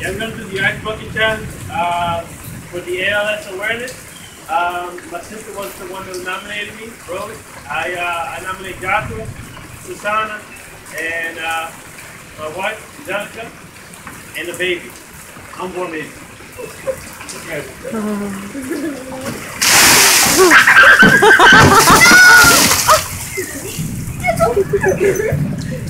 Welcome to the ice Bucket Challenge uh, for the ALS awareness. Um, my sister was the one who nominated me, Rose. I, uh, I nominate Joshua, Susanna, and uh, my wife, Angelica, and the baby. I'm born baby. Okay.